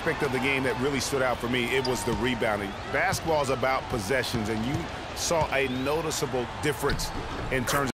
aspect of the game that really stood out for me, it was the rebounding. Basketball is about possessions, and you saw a noticeable difference in terms